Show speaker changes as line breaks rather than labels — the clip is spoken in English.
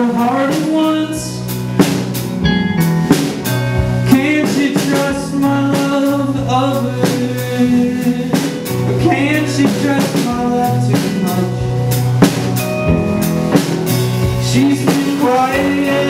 broken-hearted ones Can't you trust my love of it? Can't you trust my love too much? She's been quiet